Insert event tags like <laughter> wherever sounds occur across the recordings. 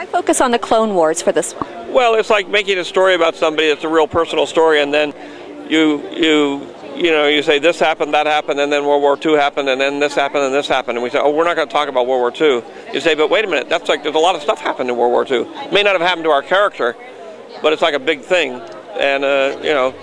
Why focus on the Clone Wars for this one? Well, it's like making a story about somebody that's a real personal story, and then you you you know you say this happened, that happened, and then World War II happened, and then this happened, and this happened, and we say, oh, we're not going to talk about World War II. You say, but wait a minute, that's like there's a lot of stuff happened in World War II. It may not have happened to our character, but it's like a big thing, and uh, you know.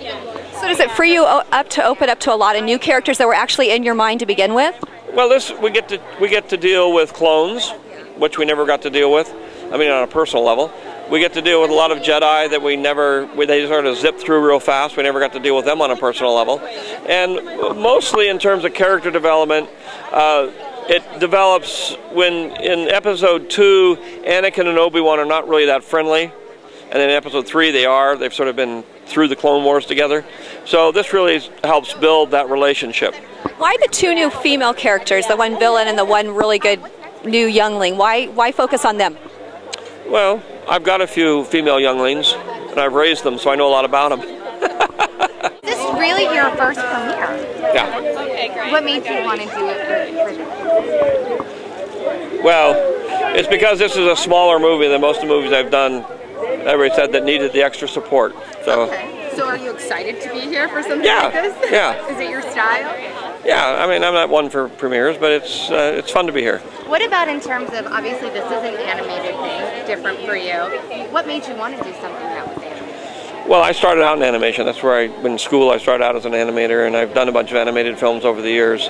So does it free you up to open up to a lot of new characters that were actually in your mind to begin with? Well, this we get to we get to deal with clones, which we never got to deal with. I mean, on a personal level, we get to deal with a lot of Jedi that we never we, they sort of zip through real fast. We never got to deal with them on a personal level, and mostly in terms of character development. Uh, it develops when in episode two, Anakin and Obi Wan are not really that friendly, and in episode three they are. They've sort of been through the Clone Wars together, so this really helps build that relationship. Why the two new female characters, the one villain and the one really good new youngling? Why why focus on them? Well, I've got a few female younglings, and I've raised them, so I know a lot about them. <laughs> This is really your first premiere? Yeah. Okay, great. What made you want to do it for, for this? Well, it's because this is a smaller movie than most of the movies I've done. Everybody said that needed the extra support. So, Okay. So are you excited to be here for something Yeah, like this? yeah. Is it your style? yeah, I mean, I'm not one for premieres, but it's uh, it's fun to be here. What about in terms of, obviously this is an animated thing, different for you. What made you want to do something that was animated? Well, I started out in animation. That's where I, in school, I started out as an animator, and I've done a bunch of animated films over the years.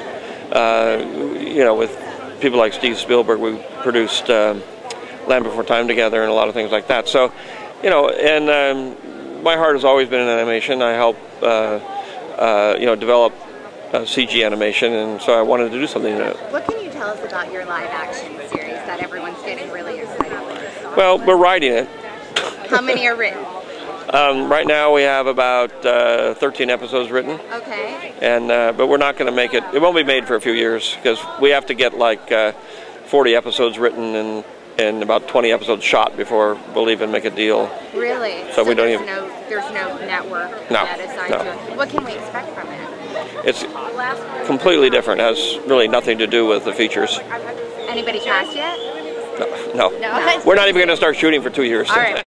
Uh, you know, with people like Steve Spielberg, we produced um, Land Before Time together and a lot of things like that. So, you know, and um, my heart has always been in animation. I help, uh, uh, you know, develop uh, CG animation, and so I wanted to do something. Uh, What can you tell us about your live action series that everyone's getting really excited for? well, we're writing it. How many are written? <laughs> Um, right now, we have about uh, 13 episodes written. Okay. and uh, but we're not going to make it. It won't be made for a few years because we have to get like uh, 40 episodes written and and about 20 episodes shot before we'll even make a deal. Really? So we don't even- no there's no network No, that assigned no. to it. What can we expect from it? It's completely different. It has really nothing to do with the features. Anybody cast yet? No, no. No. We're not even going to start shooting for two years. All right.